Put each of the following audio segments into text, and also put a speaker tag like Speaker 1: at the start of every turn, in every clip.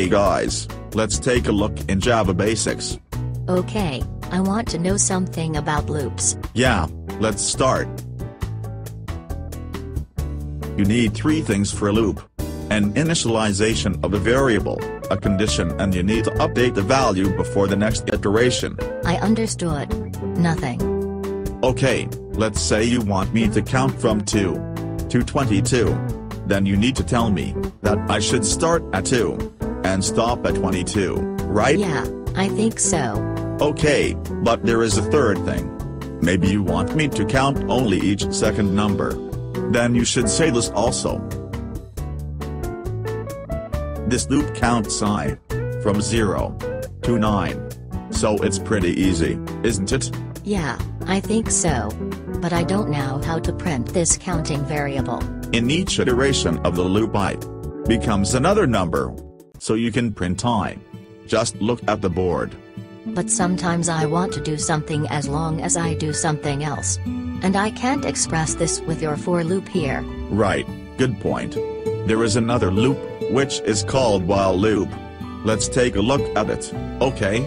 Speaker 1: Okay guys, let's take a look in Java Basics.
Speaker 2: Okay, I want to know something about loops.
Speaker 1: Yeah, let's start. You need three things for a loop. An initialization of a variable, a condition and you need to update the value before the next iteration.
Speaker 2: I understood. Nothing.
Speaker 1: Okay, let's say you want me to count from 2 to 22. Then you need to tell me that I should start at 2 and stop at 22, right?
Speaker 2: Yeah, I think so.
Speaker 1: Okay, but there is a third thing. Maybe you want me to count only each second number. Then you should say this also. This loop counts i from 0 to 9. So it's pretty easy, isn't it?
Speaker 2: Yeah, I think so. But I don't know how to print this counting variable.
Speaker 1: In each iteration of the loop i becomes another number. So you can print i. Just look at the board.
Speaker 2: But sometimes I want to do something as long as I do something else. And I can't express this with your for loop here.
Speaker 1: Right, good point. There is another loop, which is called while loop. Let's take a look at it, okay?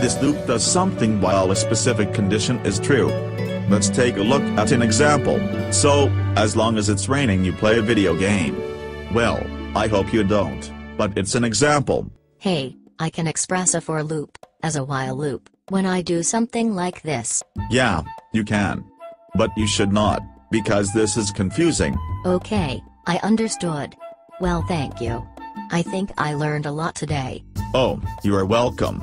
Speaker 1: This loop does something while a specific condition is true. Let's take a look at an example. So, as long as it's raining you play a video game. Well, I hope you don't, but it's an example.
Speaker 2: Hey, I can express a for loop as a while loop when I do something like this.
Speaker 1: Yeah, you can. But you should not, because this is confusing.
Speaker 2: Okay, I understood. Well, thank you. I think I learned a lot today.
Speaker 1: Oh, you are welcome.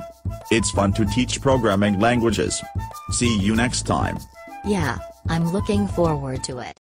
Speaker 1: It's fun to teach programming languages. See you next time.
Speaker 2: Yeah, I'm looking forward to it.